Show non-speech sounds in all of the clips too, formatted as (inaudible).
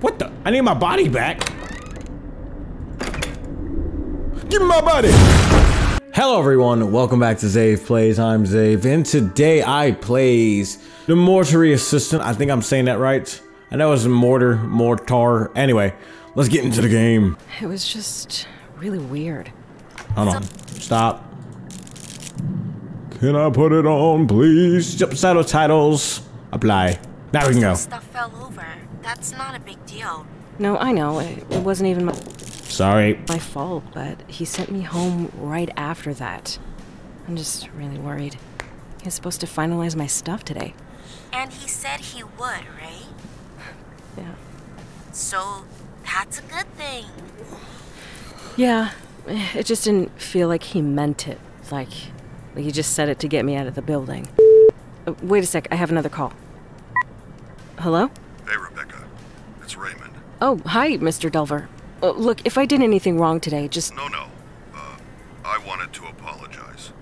What the? I need my body back. Give me my body. Hello everyone, welcome back to ZavePlayz. I'm Zave, and today I plays the mortuary assistant. I think I'm saying that right. I know it's mortar, mortar. Anyway, let's get into the game. It was just really weird. Hold on. Stop. Can I put it on, please? Subtitle titles. Apply. Now we can go. Stuff fell over. That's not a big deal. No, I know, it, it wasn't even my, Sorry. my fault, but he sent me home right after that. I'm just really worried. He's supposed to finalize my stuff today. And he said he would, right? (sighs) Yeah. So that's a good thing. Yeah, it just didn't feel like he meant it. Like, like he just said it to get me out of the building. Uh, wait a sec, I have another call. Hello? Hey, Rebecca. It's Raymond. Oh, hi, Mr. Delver. Uh, look, if I did anything wrong today, just. No, no. Uh, I wanted to apologize.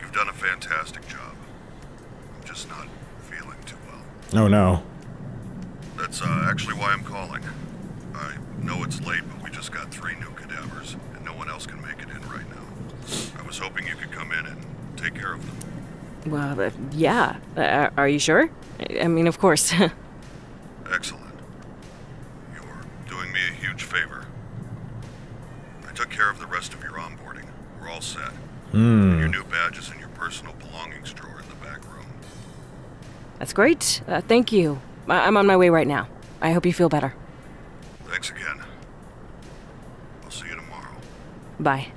You've done a fantastic job. I'm just not feeling too well. Oh no. That's uh, actually why I'm calling. I know it's late, but we just got three new cadavers, and no one else can make it in right now. I was hoping you could come in and take care of them. Well, uh, yeah. Uh, are you sure? I mean, of course. (laughs) Excellent. You're doing me a huge favor. I took care of the rest of your onboarding. We're all set. Your new badge is in your personal belongings drawer in the back room. That's great. Uh, thank you. I- I'm on my way right now. I hope you feel better. Thanks again. I'll see you tomorrow. Bye.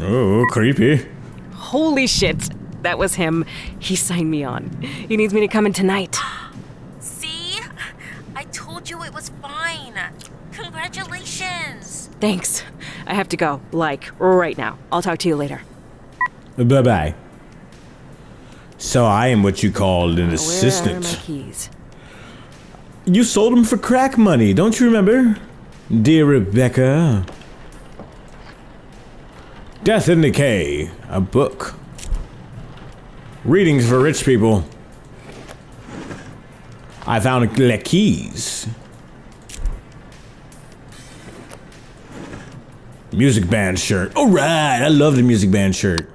Oh, creepy. Holy shit! That was him. He signed me on. He needs me to come in tonight. See? I told you it was fine. Congratulations. Thanks. I have to go. Like, right now. I'll talk to you later. Bye bye. So I am what you called an Where are my assistant. keys? You sold them for crack money, don't you remember? Dear Rebecca. Death and Decay, a book. Readings for rich people. I found the keys. Music band shirt. Alright, I love the music band shirt.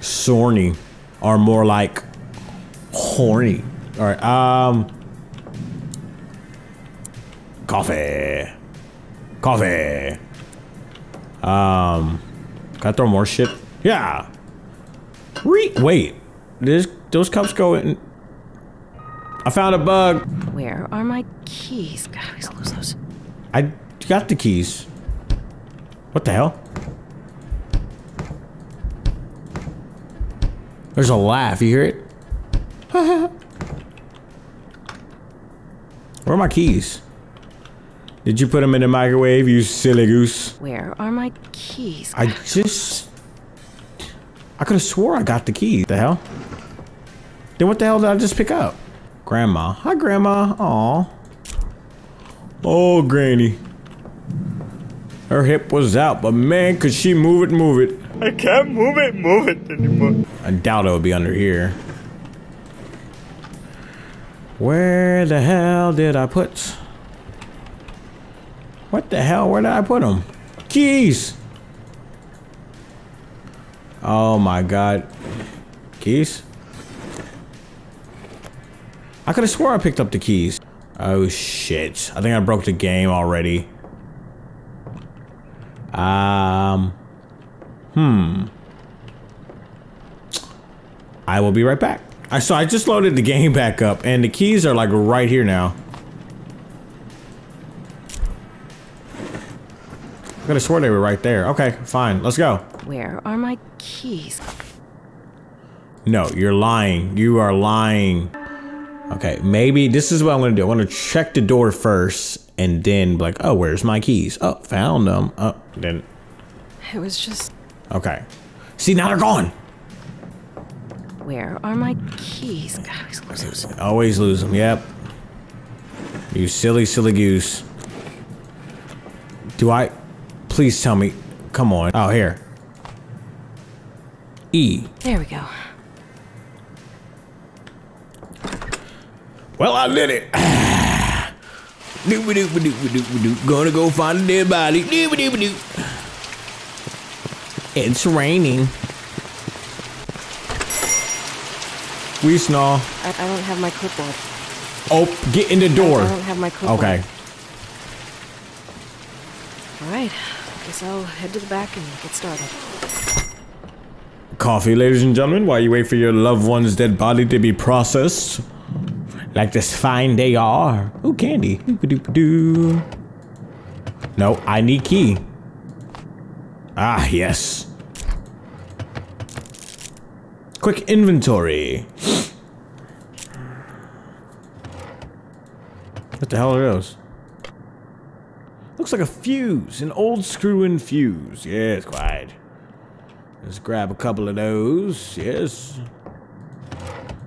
Sorny are more like horny. Alright, um. Coffee. Coffee. Um. Can I throw more shit? Yeah. Re- wait. This, those cups go in. I found a bug. Where are my keys? God, I lose those. I got the keys. What the hell? There's a laugh. You hear it? (laughs) Where are my keys? Did you put them in the microwave, you silly goose? Where are my keys? I just... I could have swore I got the keys. The hell? Then what the hell did I just pick up? Grandma. Hi, Grandma. Aw. Oh, Granny. Her hip was out, but man, could she move it, move it. I can't move it, move it anymore. I doubt it would be under here. Where the hell did I put? What the hell? Where did I put them? Keys. Oh my god. Keys? I could have swore I picked up the keys. Oh shit. I think I broke the game already. Um. Hmm. I will be right back. I so I just loaded the game back up and the keys are like right here now. I could have swore they were right there. Okay, fine. Let's go. Where are my keys? No, you're lying. You are lying. Okay, maybe this is what I'm gonna do. I'm gonna check the door first and then be like, oh, where's my keys? Oh, found them. Oh, then, It was just. okay. See, now they're gone. Where are my keys? God, I always lose those. Always lose them. Yep. You silly, silly goose. Do I? Please tell me. Come on. Oh, here. E. There we go. Well, I did it. (sighs) Doop-a-doop-a-doop-a-doop-a-doop. Gonna go find a dead body. Doop-a-doop-a-doop. It's raining. We snore. I, I don't have my clipboard. Oh, get in the door. I don't have my clipboard. Okay. All right. Guess I'll head to the back and get started. Coffee, ladies and gentlemen, while you wait for your loved one's dead body to be processed. Like this fine day are. Ooh, candy. No, I need key. Ah, yes. Quick inventory. What the hell are those? Looks like a fuse, an old screw-in fuse. Yes, quite. Let's grab a couple of those. Yes.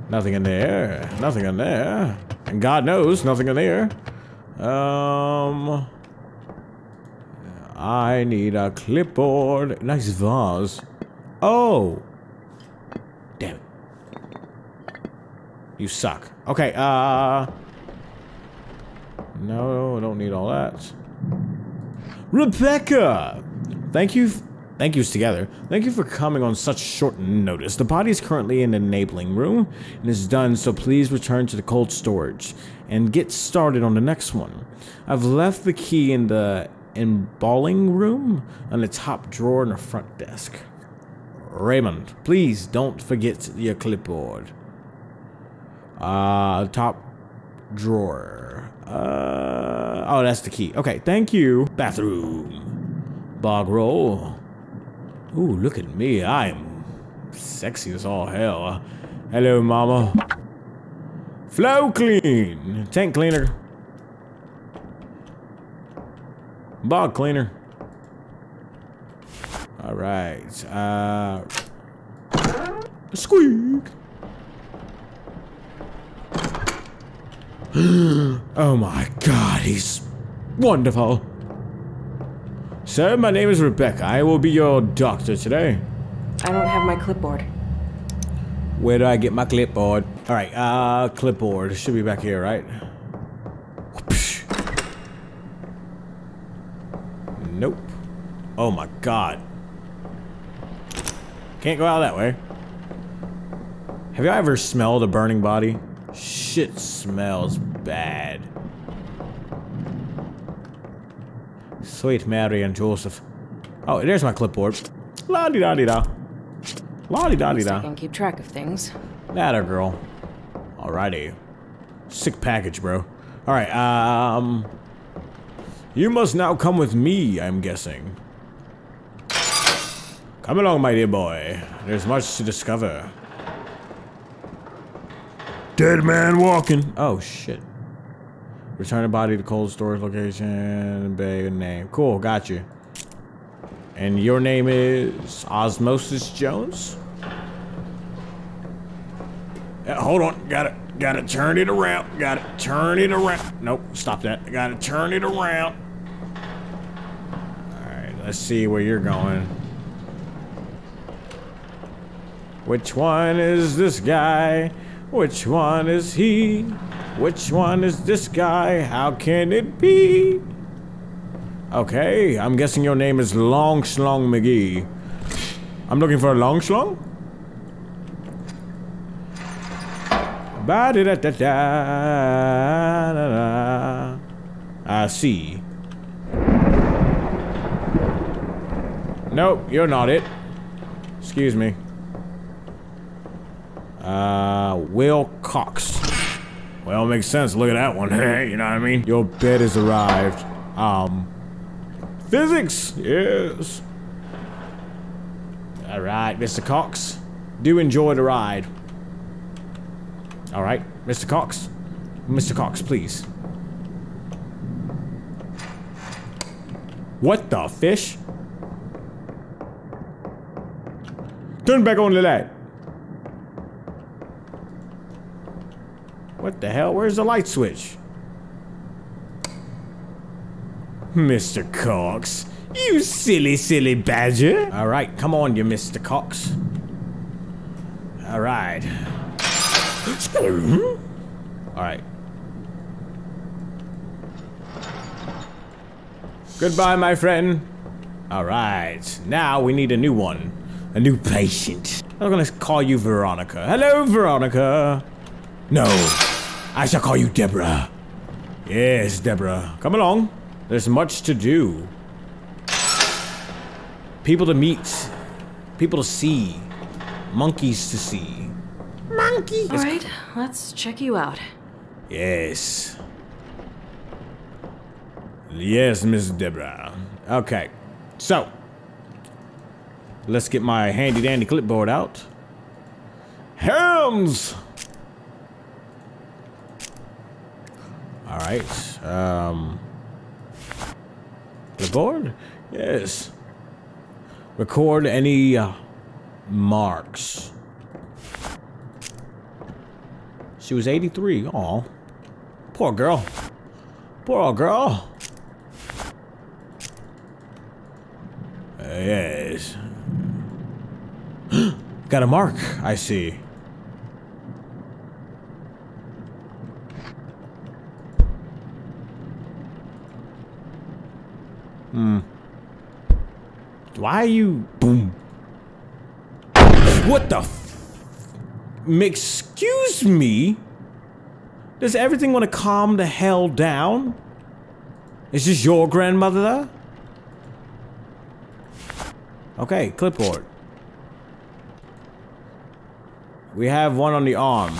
Nothing in there. Nothing in there. And God knows, nothing in there. Um. I need a clipboard. Nice vase. Oh. Damn it. You suck. Okay, uh. No, I don't need all that. Rebecca! Thank you. Thank yous together. Thank you for coming on such short notice. The body is currently in the embalming room and is done, so please return to the cold storage and get started on the next one. I've left the key in the embalming room on the top drawer in the front desk. Raymond, please don't forget your clipboard. Uh, top drawer. Uh, oh, that's the key. Okay, thank you. Bathroom. Bog roll. Ooh, look at me. I'm sexy as all hell. Uh, hello, mama. Flow clean. Tank cleaner. Bog cleaner. All right. Uh, squeak. (gasps) oh my god, he's wonderful. Sir, my name is Rebecca. I will be your doctor today. I don't have my clipboard. Where do I get my clipboard? All right, uh, clipboard. Should be back here, right? Nope. Oh my god. Can't go out that way. Have you ever smelled a burning body? Shit smells bad. Sweet Mary and Joseph. Oh, there's my clipboard. La di da di da. La di da di da. I can keep track of things. That girl. Alrighty. Sick package, bro. Alright, um... You must now come with me, I'm guessing. Come along, my dear boy. There's much to discover. Dead man walking. Oh, shit. Return the body to cold storage location. Big name. Cool, got you. And your name is Osmosis Jones? Uh, hold on, gotta gotta turn it around. Gotta turn it around. Nope, stop that. Gotta turn it around. Alright, let's see where you're going. Which one is this guy? Which one is he? Which one is this guy? How can it be? Okay, I'm guessing your name is Long Slong McGee. I'm looking for a Long Slong? Ba da da da da da da. I see. Nope, you're not it. Excuse me. Uh, Will Cox. Well, makes sense. Look at that one. Hey, (laughs) you know what I mean? Your bed has arrived. Um, physics. Yes. All right, Mr. Cox. Do enjoy the ride. All right, Mr. Cox. Mr. Cox, please. What the fish? Turn back on the light. What the hell? Where's the light switch? Mr. Cox. You silly, silly badger. All right, come on, you Mr. Cox. All right. All right. Goodbye, my friend. All right. Now we need a new one. A new patient. I'm gonna call you Veronica. Hello, Veronica. No. I shall call you Deborah. Yes, Deborah. Come along. There's much to do. People to meet. People to see. Monkeys to see. Monkey. All right, let's check you out. Yes. Yes, Miss Deborah. Okay. So, let's get my handy dandy clipboard out. Helms! Alright, um. board, Yes. Record any uh, marks. She was 83. Aw. Poor girl. Poor old girl. Uh, yes. (gasps) Got a mark, I see. Why are you... Boom. What the. Excuse me? Does everything want to calm the hell down? Is this your grandmother? Okay, clipboard. We have one on the arm.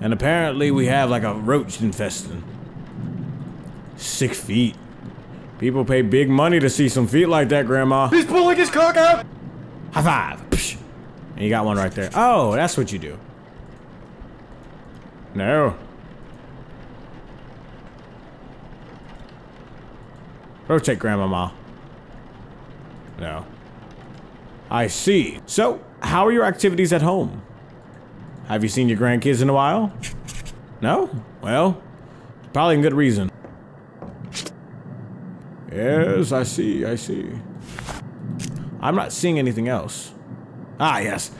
And apparently we have like a roach infesting. Six feet. People pay big money to see some feet like that, Grandma. He's pulling his cock out! High five. Psh. And you got one right there. Oh, that's what you do. No. Rotate, Grandmama. No. I see. So, how are your activities at home? Have you seen your grandkids in a while? No? Well, probably a good reason. Yes, I see, I see. I'm not seeing anything else. Ah, yes.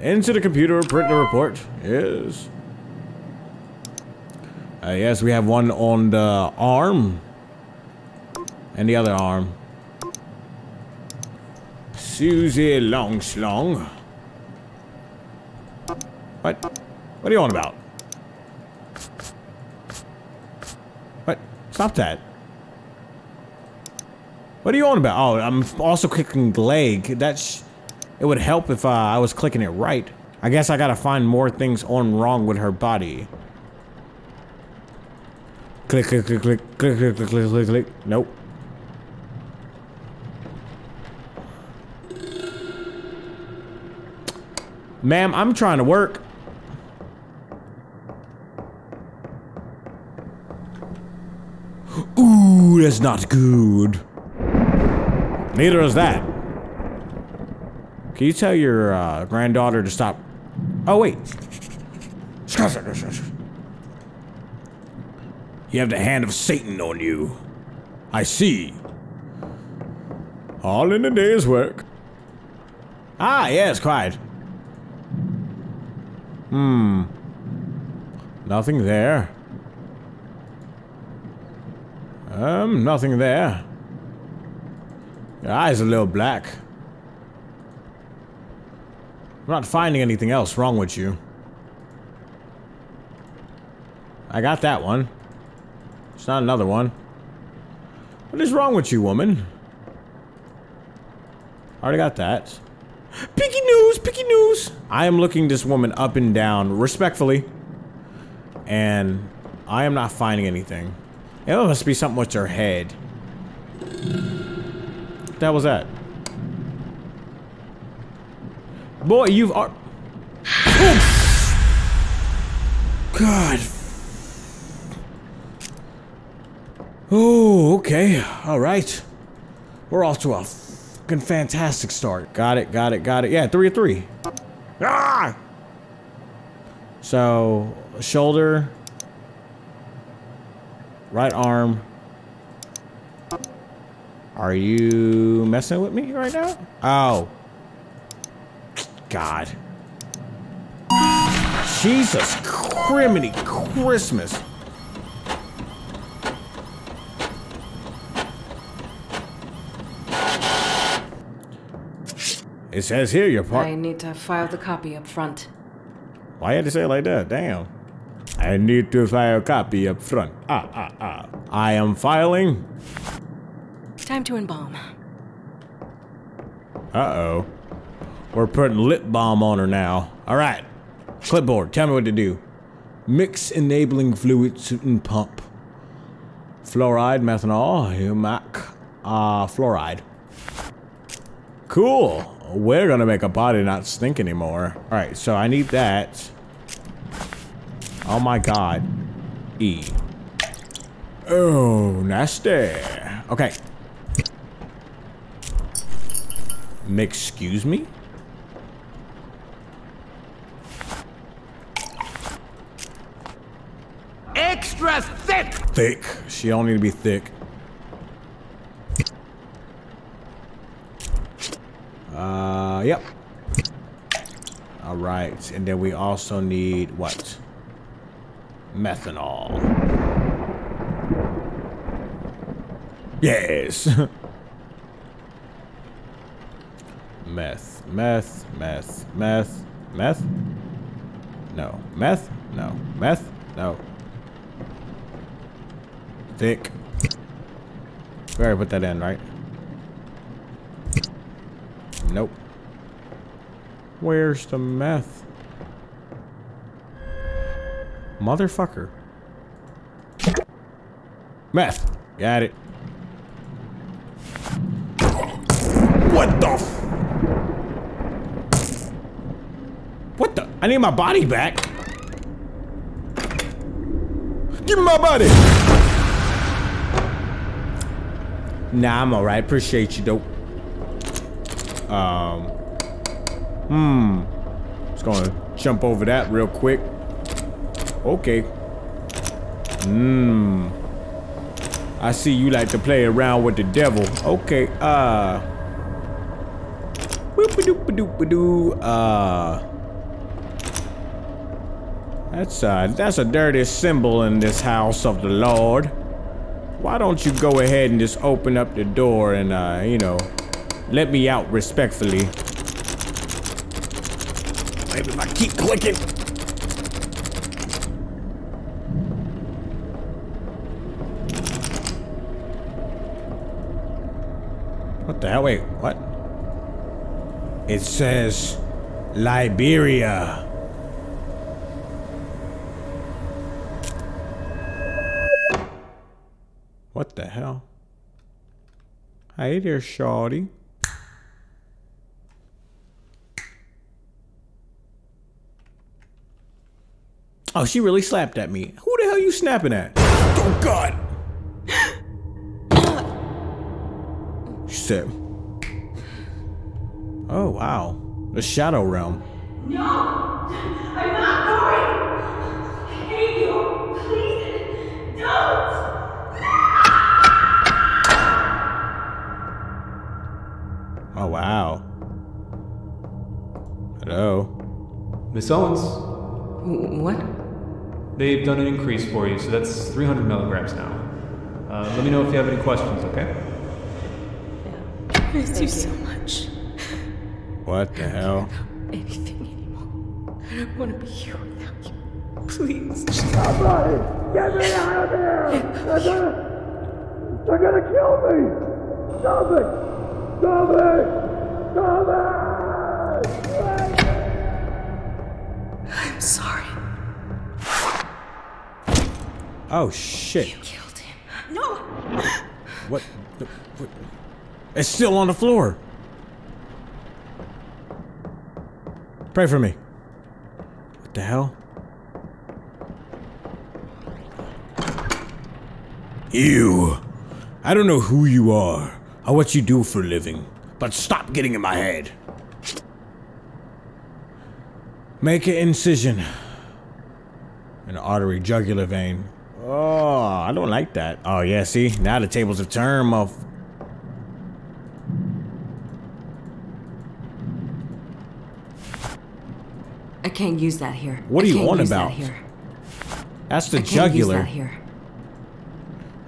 Into the computer, print the report. Yes. Uh, yes, we have one on the arm. And the other arm. Susie Longslong. What? What are you on about? What? Stop that. What are you on about? Oh, I'm also clicking leg. That's... It would help if uh, I was clicking it right. I guess I gotta find more things on wrong with her body. Click, click, click, click, click, click, click, click, click, click. Nope. Ma'am, I'm trying to work. Ooh, that's not good. Neither is that. Can you tell your uh, granddaughter to stop? Oh, wait. You have the hand of Satan on you. I see. All in a day's work. Ah, yes, quite. Hmm. Nothing there. Um, nothing there. Your eyes are a little black. I'm not finding anything else wrong with you. I got that one. It's not another one. What is wrong with you, woman? Already got that. Picky news, picky news. I am looking this woman up and down respectfully. And I am not finding anything. It must be something with her head. The hell was that? Boy, you've... Are God. Oh, okay. All right. We're off to a fucking fantastic start. Got it, got it, got it. Yeah, three of three. Ah! So, shoulder, right arm. Are you messing with me right now? Oh. God. Jesus criminy Christmas. It says here your part. I need to file the copy up front. Why you had to say it like that? Damn. I need to file a copy up front. Ah, ah, ah. I am filing Time to embalm. Uh-oh. We're putting lip balm on her now. All right. Clipboard, tell me what to do. Mix embalming fluids and pump. Fluoride, methanol, humac, uh, fluoride. Cool. We're gonna make a body not stink anymore. All right, so I need that. Oh my god. E. Oh, nasty. Okay. Excuse me? Extra thick! Thick. She don't need to be thick. Uh, yep. All right, and then we also need what? Methanol. Yes. (laughs) meth, meth, meth, meth, meth. No, meth. No, meth. No. Thick. We already put that in, right? Nope. Where's the meth? Motherfucker. Meth. Got it. What the f- What the? I need my body back. Give me my body. Nah, I'm alright. Appreciate you, though. Um. Hmm. Just gonna jump over that real quick. Okay. Hmm. I see you like to play around with the devil. Okay, uh. Whoop-a-doop-a-doop-a-doo. Uh. That's, uh, that's a dirty symbol in this house of the Lord. Why don't you go ahead and just open up the door and, uh, you know, let me out respectfully. Maybe if I keep clicking. What the hell? Wait, what? It says Liberia. What the hell? Hey there, shawty. Oh, she really slapped at me. Who the hell you snapping at? Oh, God. She said, Oh, wow. The Shadow Realm. No! (laughs) I'm not Oh, wow. Hello. Miss Owens, What? they've done an increase for you, so that's 300 milligrams now. Uh, let me know if you have any questions, okay? I miss you so much. What the hell? Anything anymore. I don't want to be here without you. Please. I'm sorry. Oh, shit. You Killed him. No! What? the- what? It's still on the floor. Pray for me. What the hell? You. I don't know who you are or what you do for a living, but stop getting in my head. Make an incision. An artery jugular vein. Oh, I don't like that. Oh, yeah, see? Now the tables have turned, of. I can't use that here. What I are you can't on use that about? here. That's the I jugular. that here.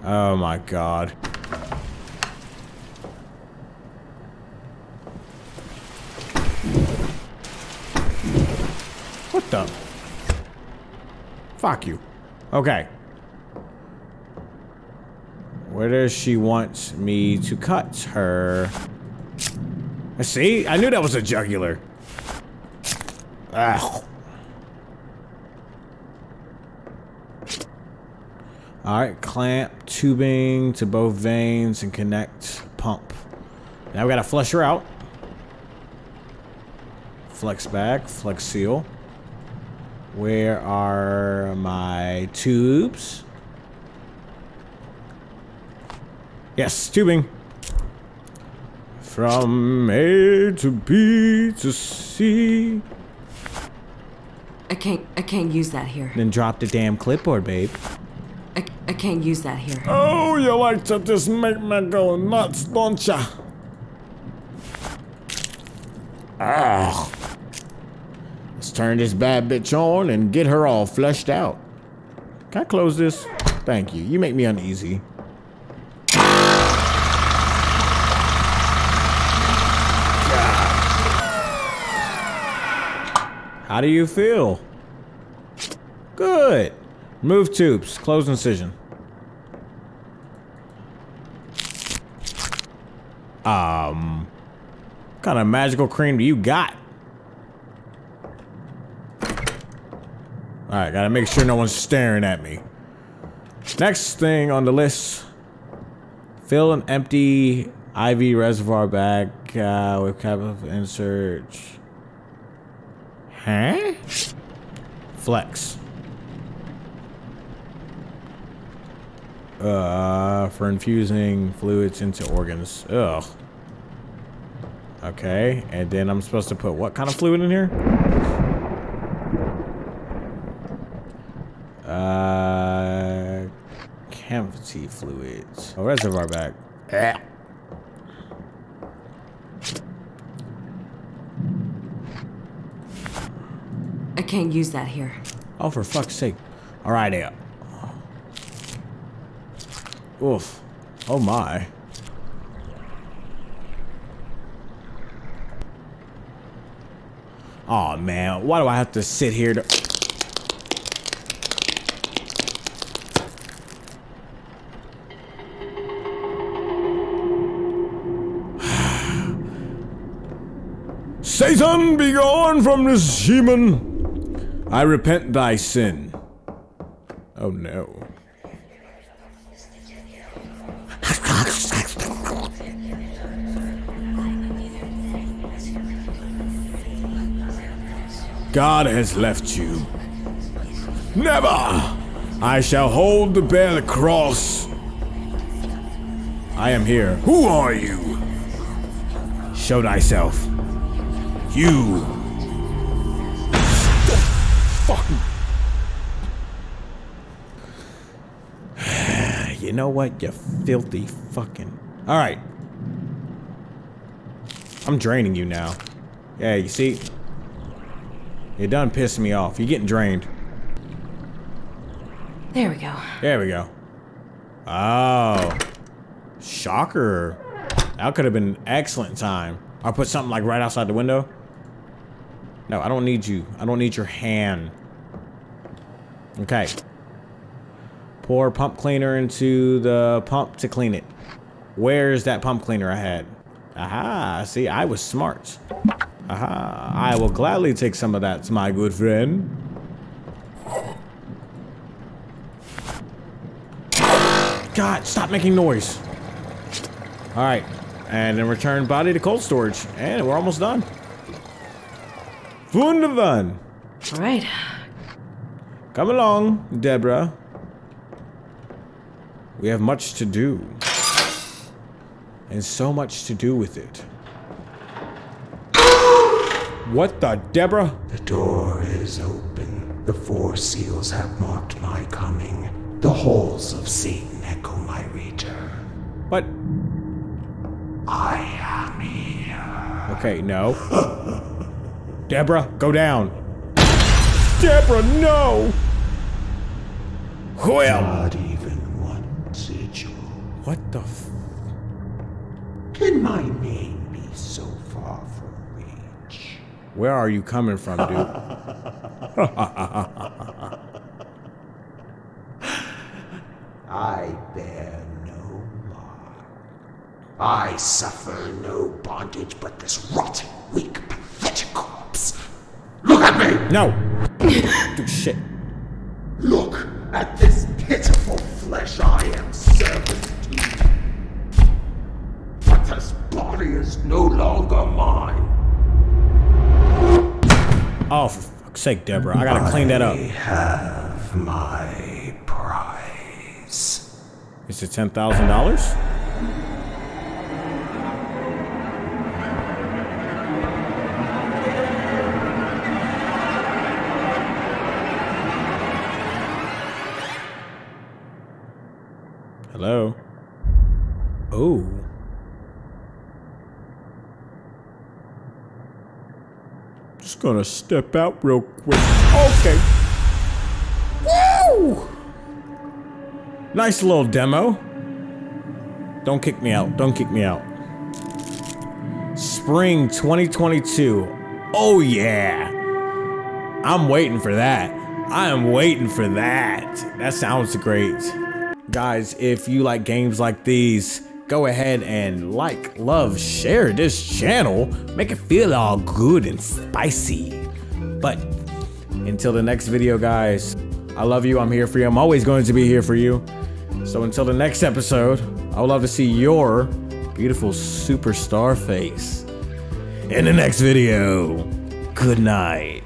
Oh my god. What the? Fuck you. Okay. Where does she want me to cut her? I see? I knew that was a jugular. Ah. Alright, clamp tubing to both veins and connect pump. Now we gotta flush her out. Flex back, flex seal. Where are my tubes? Yes, tubing. From A to B to C. I can't. I can't use that here. Then drop the damn clipboard, babe. I, I can't use that here. Oh, you like to just make me go nuts, don't ya? Ah. Turn this bad bitch on and get her all fleshed out. Can I close this? Thank you. You make me uneasy. How do you feel? Good. Move tubes. Close incision. Um, kind of magical cream do you got? Alright, gotta make sure no one's staring at me. Next thing on the list. Fill an empty IV reservoir bag uh, with cap of insert. Huh? Flex. Uh, for infusing fluids into organs. Ugh. Okay, and then I'm supposed to put what kind of fluid in here? Uh, cavity fluids. Oh, reservoir bag. Eh. I can't use that here. Oh, for fuck's sake. All right, yeah. Oof. Oh my. Oh man, why do I have to sit here to... Satan, be gone from this human. I repent thy sin. Oh no. God has left you. Never! I shall hold to bear the cross. I am here. Who are you? Show thyself. You. Fuck. (sighs) You know what, you filthy fucking. Alright. I'm draining you now. Yeah, you see? You're done pissing me off. You're getting drained. There we go. There we go. Oh. Shocker. That could have been an excellent time. I'll put something like right outside the window. No, I don't need you. I don't need your hand. Okay. Pour pump cleaner into the pump to clean it. Where's that pump cleaner I had? Aha, see, I was smart. Aha, I will gladly take some of that, my good friend. God, stop making noise. All right, and then return body to cold storage. And we're almost done. Wunderbar. All right. Come along, Deborah. We have much to do. And so much to do with it. What the, Deborah? The door is open. The four seals have marked my coming. The halls of Satan echo my return. What? I am here. Okay, no. (laughs) Deborah, go down. Deborah, no! Well. Not even one sigil. What the f- Can my name be so far from reach? Where are you coming from, dude? (laughs) I bear no mark. I suffer no bondage but this rotten, weak, pathetic corpse. Look at me! No! (laughs) Do shit. Look at this pitiful flesh I am servant to. But this body is no longer mine. Oh, for fuck's sake, Deborah. I gotta clean that up. I have my prize. Is it $10,000? Oh. Just gonna step out real quick. Okay. Woo! Nice little demo. Don't kick me out. Don't kick me out. Spring 2022. Oh, yeah. I'm waiting for that. I am waiting for that. That sounds great. Guys, if you like games like these, go ahead and like, love, share this channel. Make it feel all good and spicy. But until the next video, guys, I love you. I'm here for you. I'm always going to be here for you. So until the next episode, I would love to see your beautiful superstar face in the next video. Good night.